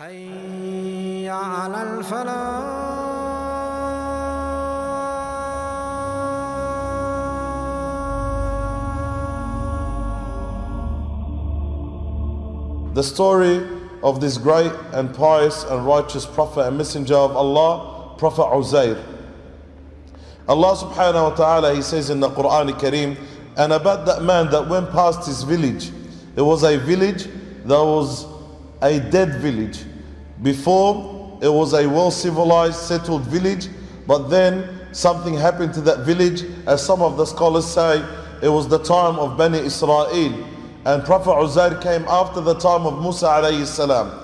حي على The story of this great and pious and righteous Prophet and Messenger of Allah, Prophet Uzair. Allah subhanahu wa ta'ala, He says in the Quran Kareem, and about that man that went past his village. It was a village that was a dead village. Before, it was a well civilized, settled village, but then something happened to that village. As some of the scholars say, it was the time of Bani Israel. And Prophet Uzair came after the time of Musa alayhi salam.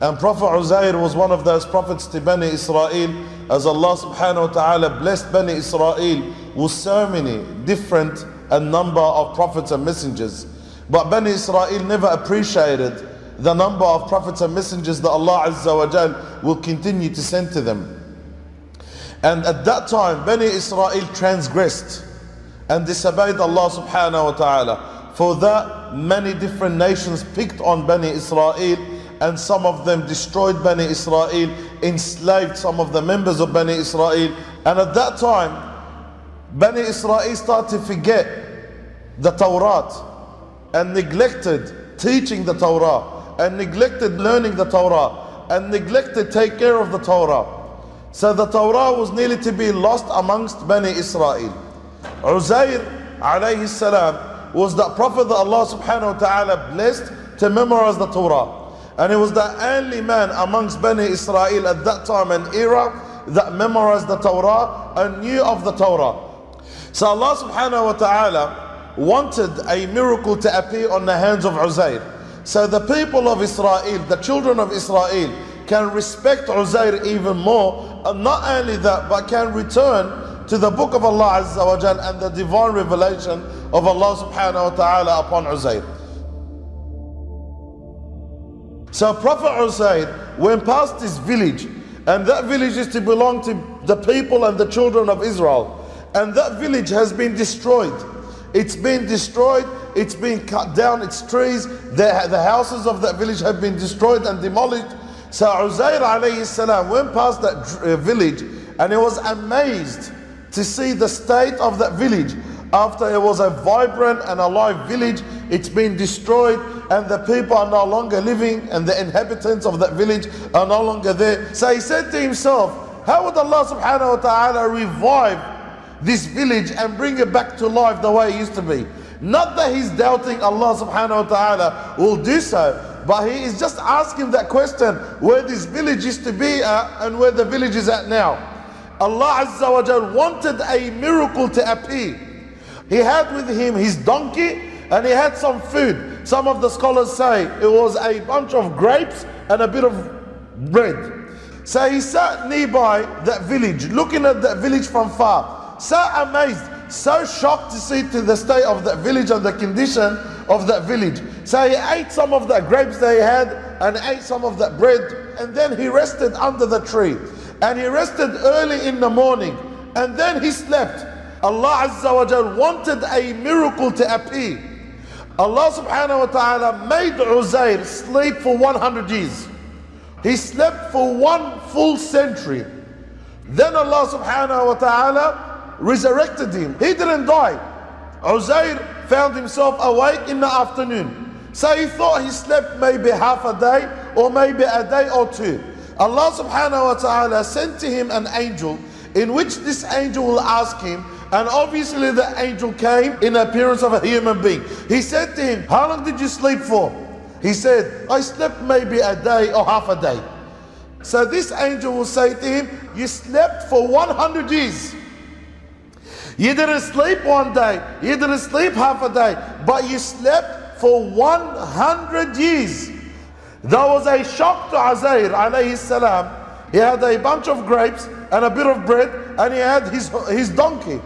And Prophet Uzair was one of those prophets to Bani Israel, as Allah subhanahu wa ta'ala blessed Bani Israel with so many different and number of prophets and messengers. But Bani Israel never appreciated the number of prophets and messengers that Allah Azza wa Jal will continue to send to them. And at that time, Bani Israel transgressed and disobeyed Allah subhanahu wa ta'ala. For that, many different nations picked on Bani Israel and some of them destroyed Bani Israel, enslaved some of the members of Bani Israel. And at that time, Bani Israel started to forget the Torah and neglected teaching the Torah and neglected learning the Torah and neglected take care of the Torah. So the Torah was nearly to be lost amongst Bani Israel. Uzair alayhi salam was the prophet that Allah subhanahu wa ta'ala blessed to memorize the Torah. And he was the only man amongst Bani Israel at that time and era that memorized the Torah and knew of the Torah. So Allah subhanahu wa ta'ala wanted a miracle to appear on the hands of Uzair. So the people of Israel, the children of Israel, can respect Uzair even more. And not only that, but can return to the book of Allah Azza wa Jal and the divine revelation of Allah subhanahu wa ta'ala upon Uzair. So Prophet Uzair went past this village, and that village is to belong to the people and the children of Israel. And that village has been destroyed. It's been destroyed, it's been cut down, its trees, the, the houses of that village have been destroyed and demolished. So Uzair alayhi salam went past that uh, village and he was amazed to see the state of that village. After it was a vibrant and alive village, it's been destroyed and the people are no longer living and the inhabitants of that village are no longer there. So he said to himself, how would Allah subhanahu wa ta'ala revive this village and bring it back to life the way it used to be? Not that he's doubting Allah subhanahu wa ta'ala will do so, but he is just asking that question where this village used to be at and where the village is at now. Allah Azza wa Jal wanted a miracle to appear. He had with him his donkey and he had some food. Some of the scholars say it was a bunch of grapes and a bit of bread. So he sat nearby that village, looking at that village from far, so amazed, so shocked to see to the state of that village and the condition of that village. So he ate some of the grapes they had and ate some of that bread, and then he rested under the tree. And he rested early in the morning, and then he slept. Allah Azza wa Jal wanted a miracle to appear. Allah subhanahu wa ta'ala made Uzair sleep for 100 years. He slept for one full century. Then Allah subhanahu wa ta'ala resurrected him. He didn't die. Uzair found himself awake in the afternoon. So he thought he slept maybe half a day or maybe a day or two. Allah subhanahu wa ta'ala sent to him an angel in which this angel will ask him and obviously the angel came in the appearance of a human being. He said to him, how long did you sleep for? He said, I slept maybe a day or half a day. So this angel will say to him, you slept for 100 years. You didn't sleep one day, you didn't sleep half a day, but you slept for 100 years. That was a shock to Uzair alayhi salam. He had a bunch of grapes and a bit of bread and he had his, his donkey.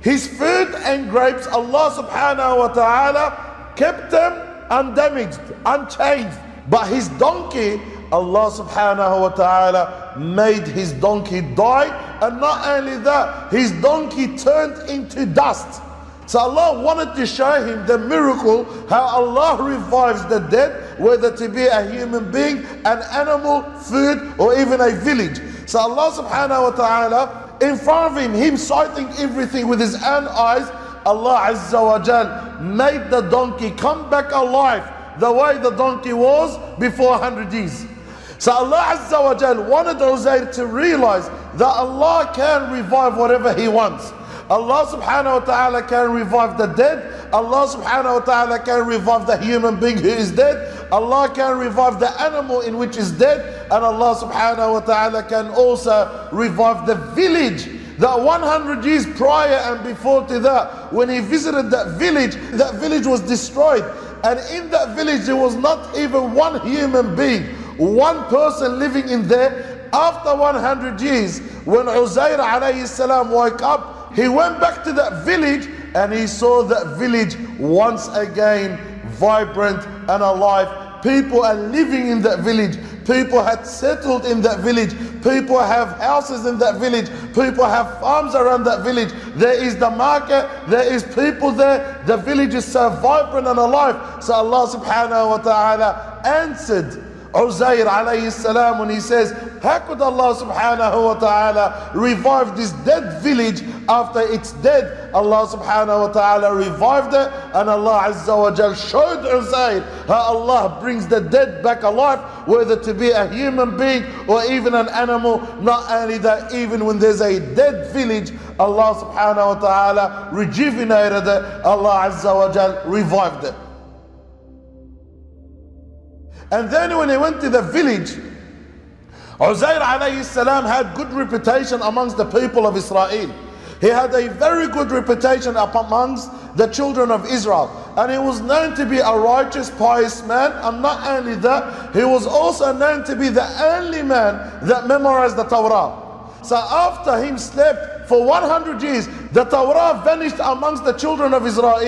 His food and grapes, Allah subhanahu wa ta'ala kept them undamaged, unchanged. But his donkey, Allah subhanahu wa ta'ala made his donkey die. And not only that, his donkey turned into dust. So Allah wanted to show him the miracle how Allah revives the dead, whether to be a human being, an animal, food, or even a village. So Allah subhanahu wa ta'ala, in front of him, him sighting everything with his own eyes, Allah Azza wa Jal made the donkey come back alive the way the donkey was before 100 years. So Allah Azza wa Jal wanted Uzair to realize that Allah can revive whatever He wants. Allah subhanahu wa ta'ala can revive the dead. Allah subhanahu wa ta'ala can revive the human being who is dead. Allah can revive the animal in which is dead. And Allah subhanahu wa ta'ala can also revive the village that 100 years prior and before to that, when he visited that village, that village was destroyed. And in that village, there was not even one human being one person living in there after 100 years. When Uzair alayhi salam woke up he went back to that village and he saw that village once again vibrant and alive. People are living in that village. People had settled in that village. People have houses in that village. People have farms around that village. There is the market. There is people there. The village is so vibrant and alive. So Allah subhanahu wa ta'ala answered Oh, Uzair alayhi salam when he says, How could Allah subhanahu wa ta'ala revive this dead village after it's dead? Allah subhanahu wa ta'ala revived it and Allah azza wa jal showed Uzair how Allah brings the dead back alive, whether to be a human being or even an animal. Not only that, even when there's a dead village, Allah subhanahu wa ta'ala rejuvenated it, Allah azza wa jal revived it. And then when he went to the village, Uzair alayhi salam had good reputation amongst the people of Israel. He had a very good reputation amongst the children of Israel. And he was known to be a righteous, pious man. And not only that, he was also known to be the only man that memorized the Torah. So after him slept for 100 years, the Torah vanished amongst the children of Israel.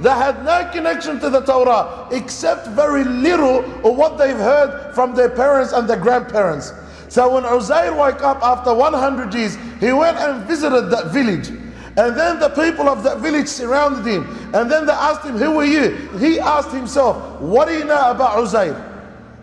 They had no connection to the Torah except very little of what they've heard from their parents and their grandparents. So when Uzair woke up after 100 years, he went and visited that village. And then the people of that village surrounded him. And then they asked him, Who are you? He asked himself, What do you know about Uzair?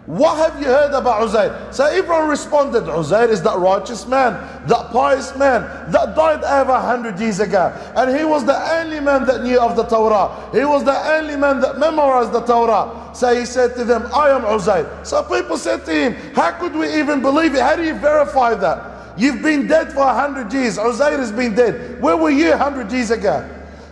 What have you heard about Uzair? So everyone responded, Uzair is that righteous man, that pious man that died over a hundred years ago. And he was the only man that knew of the Torah. He was the only man that memorized the Torah. So he said to them, I am Uzair. So people said to him, how could we even believe it? How do you verify that? You've been dead for a hundred years. Uzair has been dead. Where were you a hundred years ago?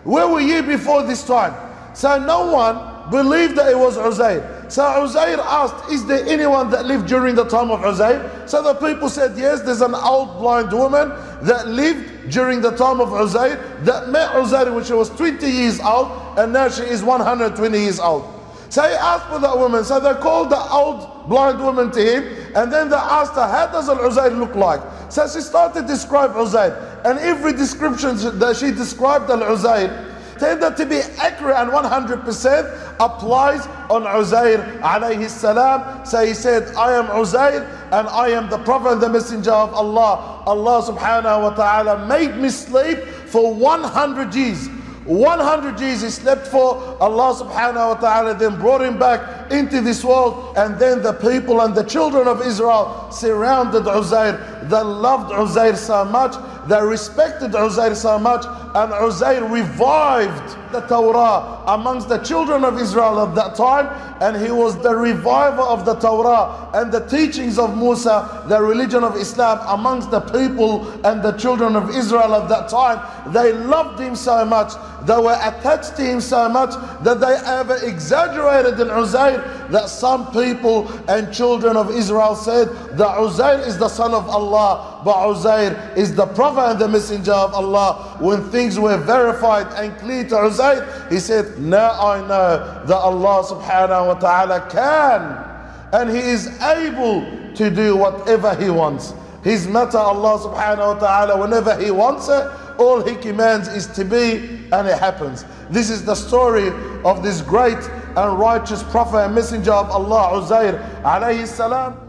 Where were you before this time? So no one believed that it was Uzair. So Uzair asked, Is there anyone that lived during the time of Uzair? So the people said, Yes, there's an old blind woman that lived during the time of Uzair that met Uzair when she was 20 years old and now she is 120 years old. So he asked for that woman. So they called the old blind woman to him and then they asked her, How does Uzair look like? So she started to describe Uzair. And every description that she described Al Uzair, tended to be accurate and 100% applies on Uzair alayhi salam. So he said, I am Uzair and I am the Prophet and the Messenger of Allah. Allah subhanahu wa ta'ala made me sleep for 100 years. 100 years he slept for Allah subhanahu wa ta'ala then brought him back into this world and then the people and the children of Israel surrounded Uzair they loved Uzair so much they respected Uzair so much and Uzair revived the Torah amongst the children of Israel at that time and he was the reviver of the Torah and the teachings of Musa, the religion of Islam amongst the people and the children of Israel at that time. They loved him so much, they were attached to him so much that they ever exaggerated in Uzair that some people and children of Israel said that Uzair is the son of Allah, but Uzair is the prophet and the messenger of Allah. When things were verified and clear to Uzair, he said, Now I know that Allah subhanahu wa ta'ala can and he is able to do whatever he wants. His matter, Allah subhanahu wa ta'ala, whenever he wants it, all he commands is to be and it happens. This is the story of this great and righteous prophet and messenger of Allah, Uzair alayhi salam.